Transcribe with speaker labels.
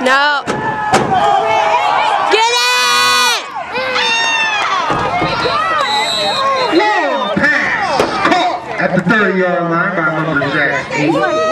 Speaker 1: No. Get it!
Speaker 2: Long pass. Caught at the 30 yard line by number Jackson.